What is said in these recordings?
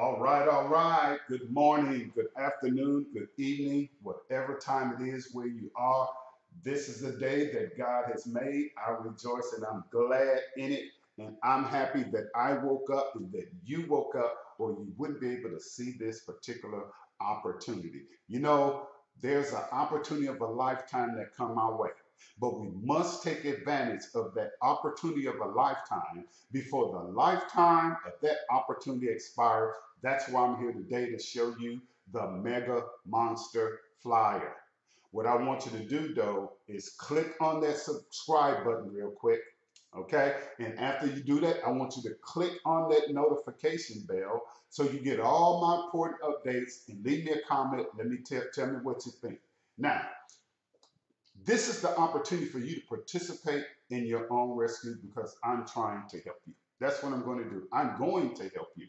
All right, all right. Good morning, good afternoon, good evening, whatever time it is where you are. This is the day that God has made. I rejoice and I'm glad in it. And I'm happy that I woke up and that you woke up, or you wouldn't be able to see this particular opportunity. You know, there's an opportunity of a lifetime that come our way. But we must take advantage of that opportunity of a lifetime before the lifetime of that opportunity expires. That's why I'm here today to show you the Mega Monster Flyer. What I want you to do though is click on that subscribe button real quick. Okay, and after you do that, I want you to click on that notification bell so you get all my important updates and leave me a comment. Let me tell, tell me what you think. Now, this is the opportunity for you to participate in your own rescue because I'm trying to help you. That's what I'm going to do. I'm going to help you.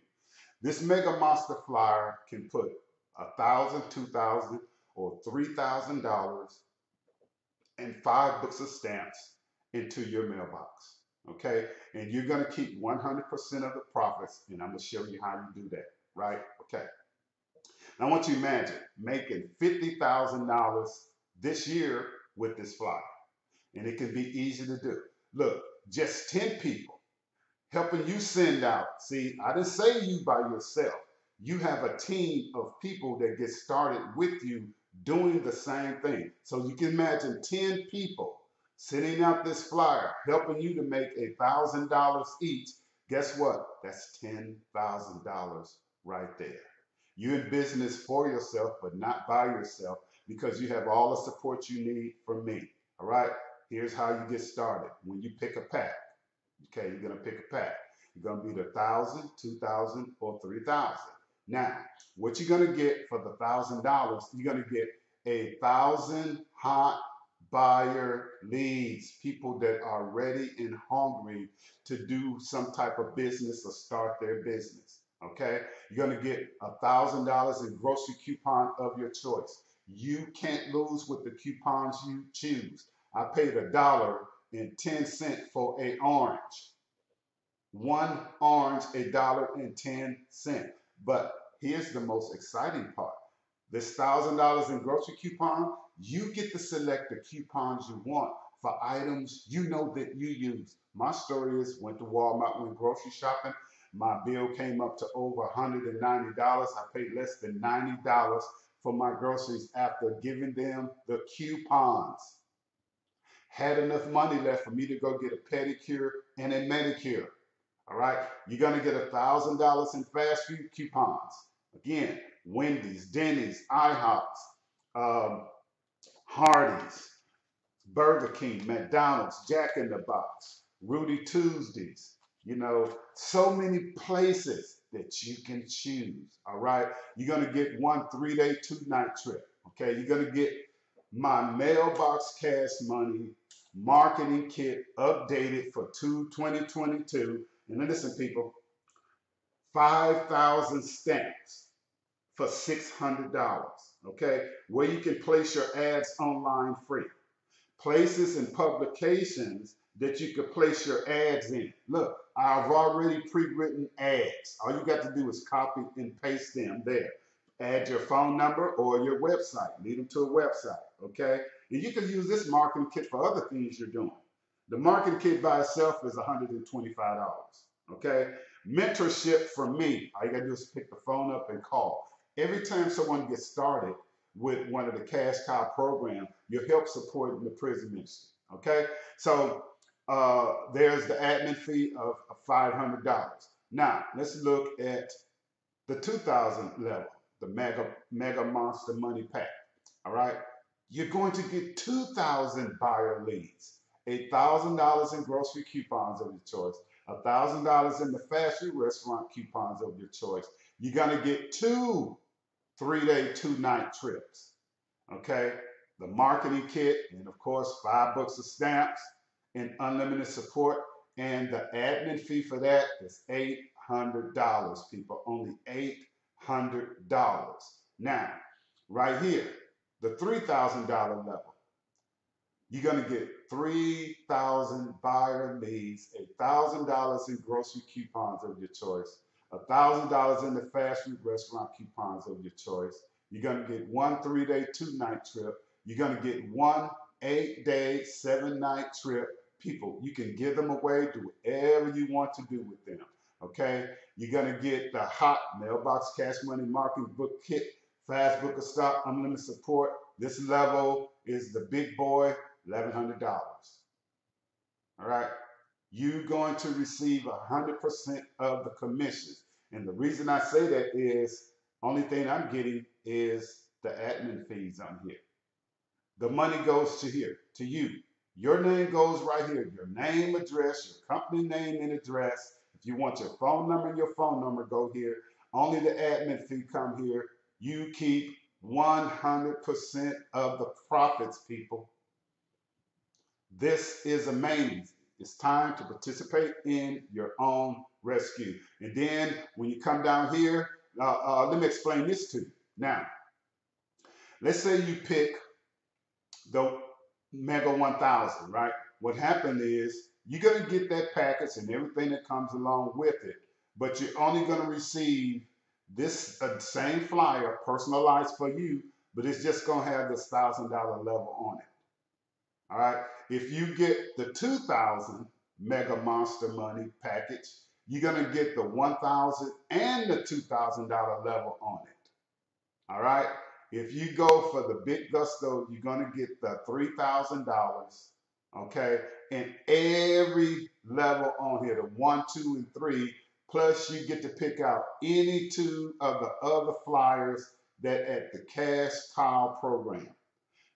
This Mega Monster Flyer can put a thousand, two thousand, or three thousand dollars and five books of stamps into your mailbox. Okay, and you're going to keep 100% of the profits, and I'm going to show you how you do that. Right? Okay. Now I want you to imagine making $50,000 this year with this flyer. And it can be easy to do. Look, just 10 people helping you send out. See, I didn't say you by yourself. You have a team of people that get started with you doing the same thing. So you can imagine 10 people sending out this flyer, helping you to make a thousand dollars each. Guess what? That's ten thousand dollars right there. You're in business for yourself, but not by yourself because you have all the support you need from me. All right, here's how you get started. When you pick a pack, okay, you're gonna pick a pack. You're gonna be the thousand, two thousand, or three thousand. Now, what you're gonna get for the thousand dollars, you're gonna get a thousand hot buyer leads, people that are ready and hungry to do some type of business or start their business. Okay, you're gonna get a thousand dollars in grocery coupon of your choice. You can't lose with the coupons you choose. I paid a dollar and 10 cent for a orange. One orange, a dollar and 10 cent. But here's the most exciting part. This thousand dollars in grocery coupon, you get to select the coupons you want for items you know that you use. My story is went to Walmart, went grocery shopping. My bill came up to over $190. I paid less than $90 for my groceries after giving them the coupons. Had enough money left for me to go get a pedicure and a manicure. All right, you're gonna get a thousand dollars in fast food coupons. Again, Wendy's, Denny's, IHOPs, um, Hardee's, Burger King, McDonald's, Jack in the Box, Ruby Tuesdays. You know, so many places that you can choose. All right. You're going to get one three day, two night trip. Okay. You're going to get my mailbox cash money marketing kit updated for 2 2022. And listen, people, 5,000 stamps for $600. Okay. Where you can place your ads online free. Places and publications that you could place your ads in. Look, I've already pre-written ads. All you got to do is copy and paste them there. Add your phone number or your website. Lead them to a website, okay? And you can use this marketing kit for other things you're doing. The marketing kit by itself is $125, okay? Mentorship from me, all you gotta do is pick the phone up and call. Every time someone gets started with one of the cash cow program, you help support the prison ministry, okay? So uh, there's the admin fee of, $500. Now, let's look at the 2000 level, the Mega, Mega Monster Money Pack. All right. You're going to get 2,000 buyer leads, $1,000 in grocery coupons of your choice, $1,000 in the fast food restaurant coupons of your choice. You're going to get two three day, two night trips. Okay. The marketing kit, and of course, five books of stamps and unlimited support. And the admin fee for that is $800, people. Only $800. Now, right here, the $3,000 level, you're going to get 3,000 buyer leads, $1,000 in grocery coupons of your choice, a $1,000 in the fast food restaurant coupons of your choice. You're going to get one three day, two night trip. You're going to get one eight day, seven night trip. People, you can give them away, do whatever you want to do with them. Okay? You're to get the hot mailbox cash money marketing book kit, fast book of stock, unlimited support. This level is the big boy, $1,100. All right? You're going to receive 100% of the commissions. And the reason I say that is only thing I'm getting is the admin fees on here. The money goes to here, to you. Your name goes right here. Your name, address, your company name and address. If you want your phone number your phone number, go here. Only the admin fee come here. You keep 100% of the profits, people. This is amazing. It's time to participate in your own rescue. And then when you come down here, uh, uh, let me explain this to you. Now, let's say you pick the Mega 1000, right? What happened is you're going to get that package and everything that comes along with it, but you're only going to receive this uh, same flyer personalized for you, but it's just going to have this $1,000 level on it. All right. If you get the 2000 Mega Monster Money package, you're going to get the 1000 and the $2,000 level on it. All right. If you go for the big gusto, you're going to get the $3,000. Okay. And every level on here, the one, two, and three, plus you get to pick out any two of the other flyers that at the Cash Cow program.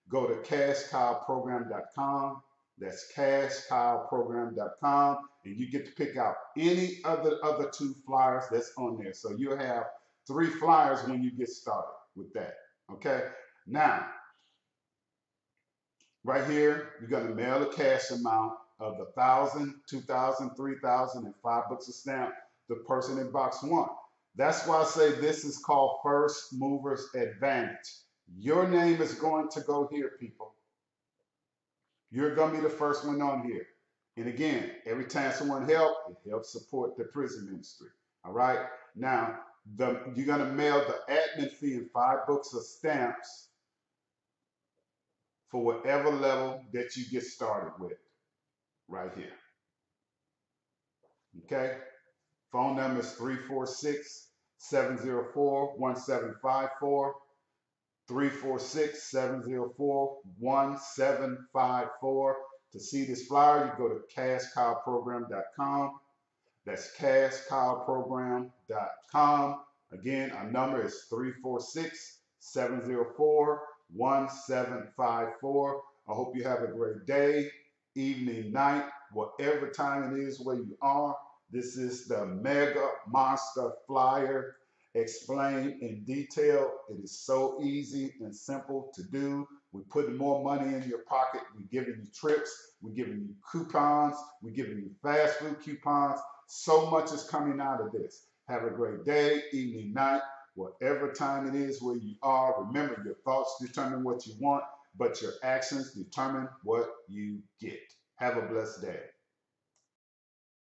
Go to cashcowprogram.com. That's cashcowprogram.com, and you get to pick out any other other two flyers that's on there. So you'll have three flyers when you get started with that. Okay. Now, right here, you're going to mail a cash amount of the thousand, two thousand, three thousand, and five books of stamp the person in box one. That's why I say this is called first movers advantage. Your name is going to go here, people. You're going to be the first one on here. And again, every time someone helps, it helps support the prison ministry. All right. Now, the, you're going to mail the admin fee and five books of stamps for whatever level that you get started with right here. Okay. Phone number is 346 704 1754. 346-704-1754. To see this flyer, you go to cashcowprogram.com. That's cashcowprogram.com. Again, our number is 346-704-1754. I hope you have a great day, evening, night, whatever time it is where you are. This is the Mega Monster Flyer explained in detail. It is so easy and simple to do. We're putting more money in your pocket. We're giving you trips. We're giving you coupons. We're giving you fast food coupons. So much is coming out of this. Have a great day, evening, night, whatever time it is where you are. Remember, your thoughts determine what you want, but your actions determine what you get. Have a blessed day.